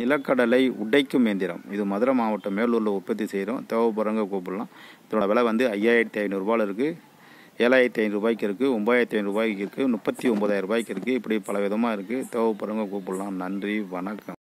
நிலக்கடலை உடைக்கும் இயந்திரம். இது மதுரை மாவட்டம் மேலூரில் உற்பத்தி செய்கிறோம் தேவைப்படுறவங்க கூப்பிடலாம். இதோட விலை வந்து ஐயாயிரத்தி ஐநூறுரூபாவில் இருக்குது ஏழாயிரத்தி ஐநூறுரூபாய்க்கு இருக்குது ஒம்பதாயிரத்தி ஐநூறுரூபாய்க்கு இருக்குது முப்பத்தி ஒம்பதாயிரம் ரூபாய்க்கு இருக்குது இப்படி பல விதமாக இருக்குது தேவைப்படுறவங்க கூப்பிடலாம். நன்றி. வணக்கம்.